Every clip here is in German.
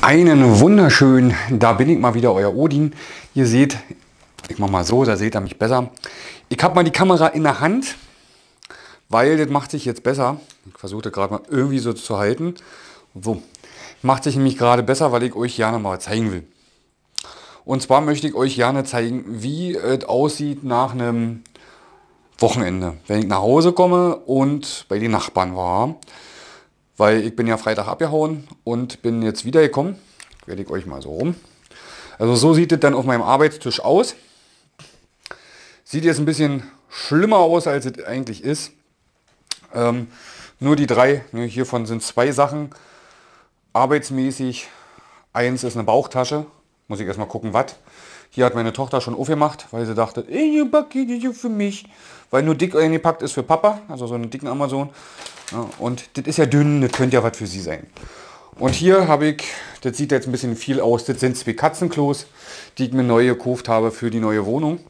Einen wunderschönen, da bin ich mal wieder, euer Odin. Ihr seht, ich mache mal so, da seht ihr mich besser. Ich habe mal die Kamera in der Hand, weil das macht sich jetzt besser. Ich versuche gerade mal irgendwie so zu halten. So, macht sich nämlich gerade besser, weil ich euch gerne mal zeigen will. Und zwar möchte ich euch gerne zeigen, wie es aussieht nach einem Wochenende. Wenn ich nach Hause komme und bei den Nachbarn war. Weil ich bin ja Freitag abgehauen und bin jetzt wiedergekommen. Werde ich euch mal so rum. Also so sieht es dann auf meinem Arbeitstisch aus. Sieht jetzt ein bisschen schlimmer aus, als es eigentlich ist. Ähm, nur die drei, ne, hiervon sind zwei Sachen arbeitsmäßig. Eins ist eine Bauchtasche, muss ich erstmal gucken, was. Hier hat meine Tochter schon aufgemacht, weil sie dachte, ey, Paket für mich. Weil nur dick eingepackt ist für Papa, also so einen dicken Amazon. Und das ist ja dünn, das könnte ja was für sie sein. Und hier habe ich, das sieht jetzt ein bisschen viel aus, das sind zwei Katzenklos, die ich mir neu gekauft habe für die neue Wohnung.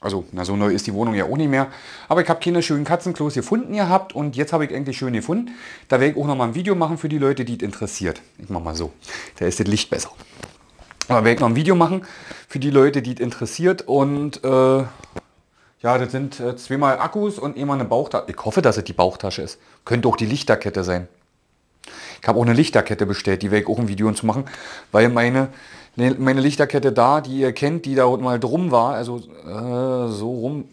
Also, na so neu ist die Wohnung ja auch nicht mehr. Aber ich habe keine schönen Katzenklos gefunden gehabt und jetzt habe ich endlich schön gefunden. Da werde ich auch noch mal ein Video machen für die Leute, die es interessiert. Ich mache mal so, da ist das Licht besser. Aber werde ich noch ein Video machen für die Leute, die es interessiert und äh, ja, das sind äh, zweimal Akkus und einmal eine Bauchtasche. Ich hoffe, dass es die Bauchtasche ist. Könnte auch die Lichterkette sein. Ich habe auch eine Lichterkette bestellt, die werde ich auch ein Video zu machen, weil meine, ne, meine Lichterkette da, die ihr kennt, die da mal drum war, also äh, so rum,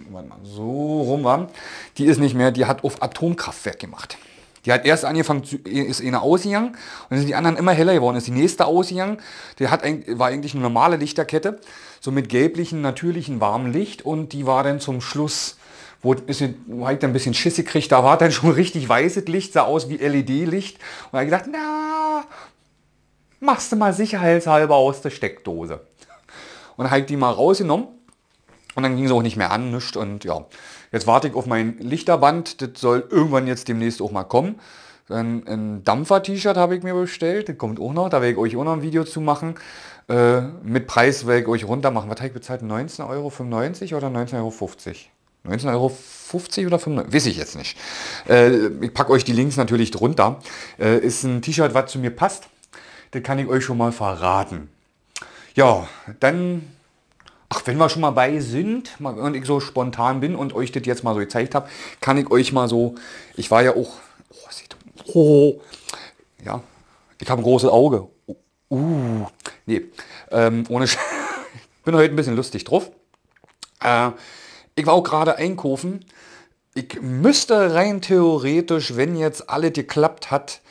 so rum war, die ist nicht mehr, die hat auf Atomkraftwerk gemacht. Die hat erst angefangen, ist eine ausgegangen und dann sind die anderen immer heller geworden. Ist die nächste ausgegangen, die hat, war eigentlich eine normale Lichterkette, so mit gelblichen, natürlichen, warmen Licht und die war dann zum Schluss, wo, bisschen, wo ich dann ein bisschen Schisse gekriegt, da war dann schon richtig weißes Licht, sah aus wie LED-Licht und habe gedacht, na, machst du mal sicherheitshalber aus der Steckdose. Und habe die mal rausgenommen und dann ging es auch nicht mehr an, nichts und ja. Jetzt warte ich auf mein Lichterband, das soll irgendwann jetzt demnächst auch mal kommen. Dann ein Dampfer-T-Shirt habe ich mir bestellt, das kommt auch noch, da werde ich euch auch noch ein Video zu machen. Äh, mit Preis werde ich euch runter machen. Was habe ich bezahlt? 19,95 Euro oder 19,50 Euro? 19,50 Euro oder 95? Weiß ich jetzt nicht. Äh, ich packe euch die Links natürlich drunter. Äh, ist ein T-Shirt, was zu mir passt. Das kann ich euch schon mal verraten. Ja, dann Ach, wenn wir schon mal bei sind und ich so spontan bin und euch das jetzt mal so gezeigt habe, kann ich euch mal so, ich war ja auch, oh, sieht, oh, ja, ich habe ein großes Auge. Uh, nee, ähm, ohne, Sch bin heute ein bisschen lustig drauf. Äh, ich war auch gerade einkaufen. Ich müsste rein theoretisch, wenn jetzt alles geklappt hat,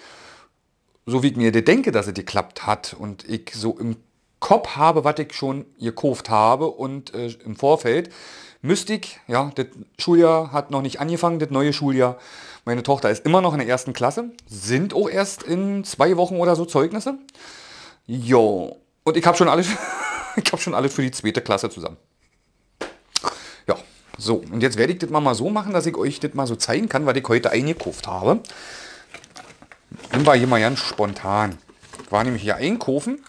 so wie ich mir denke, dass es geklappt hat und ich so im Kopf habe, was ich schon gekauft habe und äh, im Vorfeld müsste ich, ja, das Schuljahr hat noch nicht angefangen, das neue Schuljahr. Meine Tochter ist immer noch in der ersten Klasse, sind auch erst in zwei Wochen oder so Zeugnisse. Jo, und ich habe schon alles, ich habe schon alles für die zweite Klasse zusammen. Ja, so, und jetzt werde ich das mal, so machen, dass ich euch das mal so zeigen kann, was ich heute eingekauft habe. Dann war hier mal ganz spontan. Ich war nämlich hier einkaufen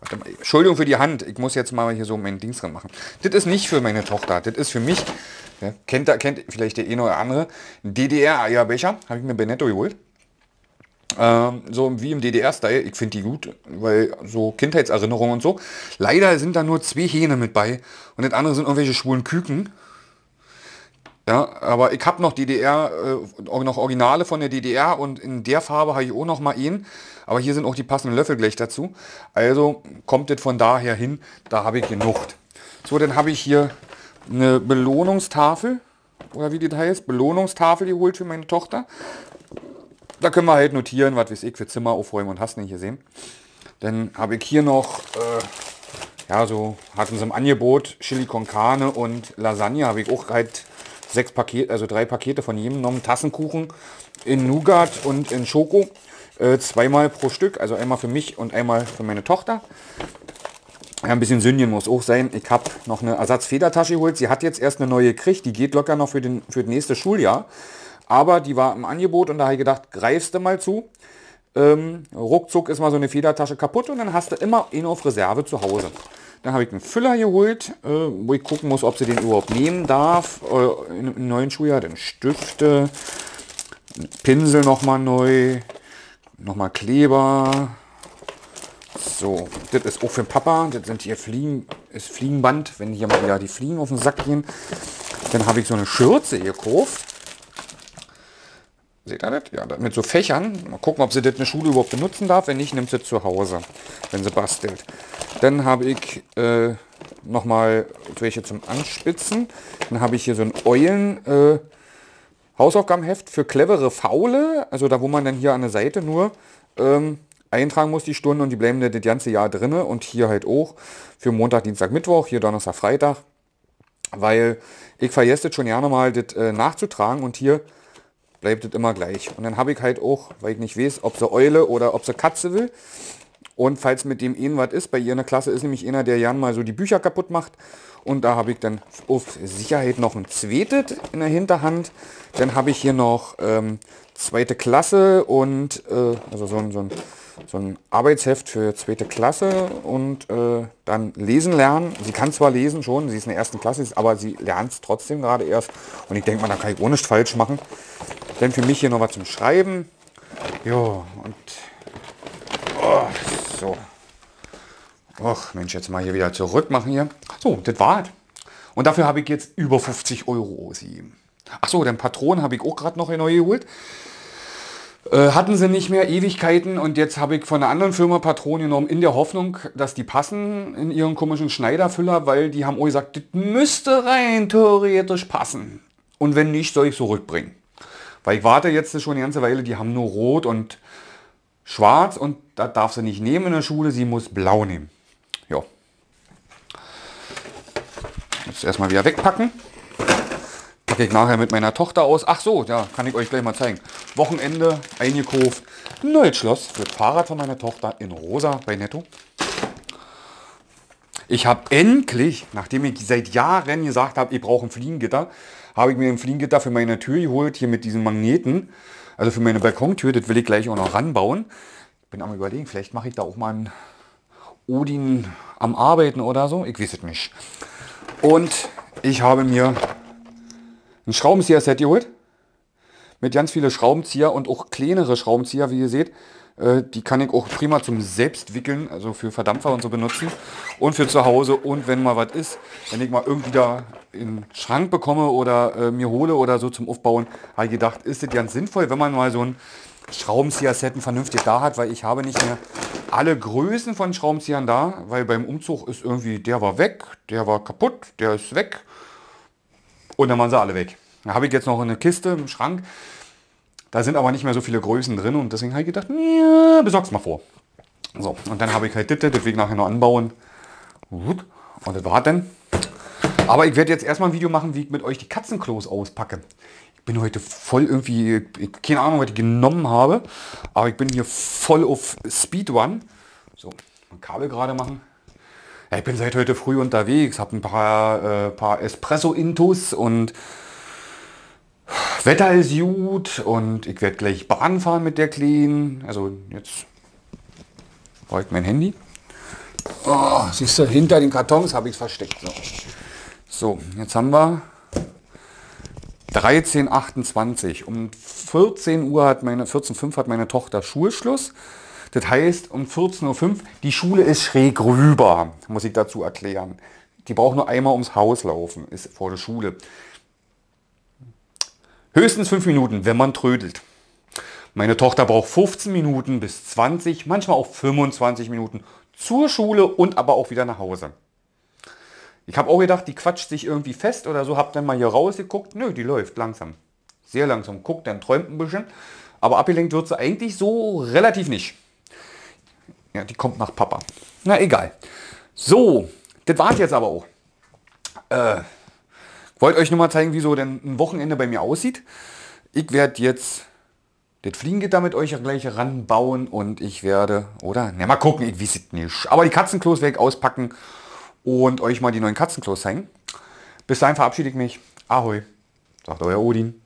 Warte mal, Entschuldigung für die Hand, ich muss jetzt mal hier so mein Dings dran machen. Das ist nicht für meine Tochter, das ist für mich. Ja, kennt, kennt vielleicht der eine oder andere. DDR-Eierbecher, habe ich mir Benetto geholt. Ähm, so wie im DDR-Style, ich finde die gut, weil so Kindheitserinnerungen und so. Leider sind da nur zwei Hähne mit bei und das andere sind irgendwelche schwulen Küken. Ja, aber ich habe noch DDR, äh, noch Originale von der DDR und in der Farbe habe ich auch noch mal ihn. Aber hier sind auch die passenden Löffel gleich dazu. Also kommt das von daher hin, da habe ich genug. So, dann habe ich hier eine Belohnungstafel, oder wie das heißt, Belohnungstafel geholt für meine Tochter. Da können wir halt notieren, was weiß ich, für Zimmer aufräumen und hast nicht gesehen. Dann habe ich hier noch, äh, ja, so hatten sie im Angebot Chili con Carne und Lasagne, habe ich auch halt sechs Pakete, also drei Pakete von jedem genommen. Tassenkuchen in Nougat und in Schoko. Äh, zweimal pro Stück, also einmal für mich und einmal für meine Tochter. Ja, ein bisschen Sündchen muss auch sein. Ich habe noch eine Ersatzfedertasche geholt. Sie hat jetzt erst eine neue gekriegt. Die geht locker noch für, den, für das nächste Schuljahr. Aber die war im Angebot und da habe ich gedacht, greifst du mal zu. Ähm, ruckzuck ist mal so eine Federtasche kaputt und dann hast du immer eine auf Reserve zu Hause. Dann habe ich einen Füller geholt, äh, wo ich gucken muss, ob sie den überhaupt nehmen darf. Äh, Im neuen Schuljahr dann Stifte, Pinsel nochmal neu, nochmal Kleber. So, das ist auch für den Papa. Das sind hier Fliegen, ist Fliegenband, wenn hier mal wieder die Fliegen auf den Sack gehen. Dann habe ich so eine Schürze gekauft. Seht ihr das? Ja, mit so Fächern. Mal gucken, ob sie das in der Schule überhaupt benutzen darf. Wenn nicht, nimmt sie zu Hause, wenn sie bastelt. Dann habe ich äh, nochmal welche zum Anspitzen. Dann habe ich hier so ein Eulen äh, Hausaufgabenheft für clevere Faule. Also da, wo man dann hier an der Seite nur ähm, eintragen muss die Stunden und die bleiben das ganze Jahr drin. Und hier halt auch für Montag, Dienstag, Mittwoch, hier Donnerstag, Freitag. Weil ich vergesse schon gerne mal das äh, nachzutragen und hier bleibt es immer gleich. Und dann habe ich halt auch, weil ich nicht weiß, ob sie Eule oder ob sie Katze will. Und falls mit dem einen was ist, bei ihr in der Klasse ist nämlich einer, der Jan mal so die Bücher kaputt macht. Und da habe ich dann auf Sicherheit noch ein zweites in der Hinterhand. Dann habe ich hier noch ähm, zweite Klasse und äh, also so ein, so, ein, so ein Arbeitsheft für zweite Klasse und äh, dann lesen lernen. Sie kann zwar lesen schon, sie ist in der ersten Klasse, aber sie lernt es trotzdem gerade erst. Und ich denke mal, da kann ich auch nichts falsch machen. Dann für mich hier noch was zum Schreiben. Ja, und oh, so. Och, Mensch, jetzt mal hier wieder zurück machen hier. So, das war's. Und dafür habe ich jetzt über 50 Euro ausgegeben. Ach so, den Patronen habe ich auch gerade noch neu geholt. Äh, hatten sie nicht mehr Ewigkeiten und jetzt habe ich von einer anderen Firma Patronen genommen in der Hoffnung, dass die passen in ihren komischen Schneiderfüller, weil die haben auch gesagt, das müsste rein theoretisch passen. Und wenn nicht, soll ich zurückbringen. Weil ich warte jetzt schon eine ganze Weile, die haben nur rot und schwarz und da darf sie nicht nehmen in der Schule, sie muss blau nehmen. Ja. Jetzt erstmal wieder wegpacken. Packe ich nachher mit meiner Tochter aus. Ach so, ja, kann ich euch gleich mal zeigen. Wochenende eingekauft. Neues Schloss für das Fahrrad von meiner Tochter in rosa bei Netto. Ich habe endlich, nachdem ich seit Jahren gesagt habe, ich brauche ein Fliegengitter, habe ich mir ein Fliegengitter für meine Tür geholt, hier mit diesen Magneten. Also für meine Balkontür, das will ich gleich auch noch ranbauen. Bin am überlegen, vielleicht mache ich da auch mal einen Odin am Arbeiten oder so. Ich weiß es nicht. Und ich habe mir ein Schraubenzieher-Set geholt. Mit ganz viele Schraubenzieher und auch kleinere Schraubenzieher, wie ihr seht. Äh, die kann ich auch prima zum Selbstwickeln, also für Verdampfer und so benutzen. Und für zu Hause und wenn mal was ist, wenn ich mal irgendwie da in Schrank bekomme oder äh, mir hole oder so zum Aufbauen, habe ich gedacht, ist das ganz sinnvoll, wenn man mal so ein Schraubenzieher-Set vernünftig da hat, weil ich habe nicht mehr alle Größen von Schraubenziehern da, weil beim Umzug ist irgendwie, der war weg, der war kaputt, der ist weg und dann waren sie alle weg. Da habe ich jetzt noch eine Kiste im Schrank, da sind aber nicht mehr so viele Größen drin und deswegen habe ich gedacht, ja, besorg's mal vor. So, und dann habe ich halt das, das will ich nachher noch anbauen. Und das war dann. Aber ich werde jetzt erstmal ein Video machen, wie ich mit euch die Katzenklos auspacke. Ich bin heute voll irgendwie, keine Ahnung, was ich genommen habe, aber ich bin hier voll auf Speedrun. So, ein Kabel gerade machen. Ich bin seit heute früh unterwegs, habe ein paar, äh, paar Espresso-Intus und Wetter ist gut und ich werde gleich Bahn fahren mit der Clean. Also jetzt brauche ich mein Handy. Oh, siehst du, hinter den Kartons habe ich es versteckt. So. so, jetzt haben wir 13.28. Um 14 Uhr hat meine, 14.05 hat meine Tochter Schulschluss. Das heißt, um 14.05 Uhr, die Schule ist schräg rüber, muss ich dazu erklären. Die braucht nur einmal ums Haus laufen, ist vor der Schule. Höchstens 5 Minuten, wenn man trödelt. Meine Tochter braucht 15 Minuten bis 20, manchmal auch 25 Minuten zur Schule und aber auch wieder nach Hause. Ich habe auch gedacht, die quatscht sich irgendwie fest oder so, habe dann mal hier rausgeguckt. Nö, die läuft langsam. Sehr langsam. Guckt, dann träumt ein bisschen. Aber abgelenkt wird sie eigentlich so relativ nicht. Ja, die kommt nach Papa. Na egal. So, das war es jetzt aber auch. Äh, wollte euch nur mal zeigen, wie so denn ein Wochenende bei mir aussieht. Ich werde jetzt das Fliegengitter mit euch gleich ranbauen und ich werde, oder? Na, mal gucken, ich weiß es nicht. Aber die Katzenklos ich auspacken und euch mal die neuen Katzenklos zeigen. Bis dahin verabschiede ich mich. Ahoi, sagt euer Odin.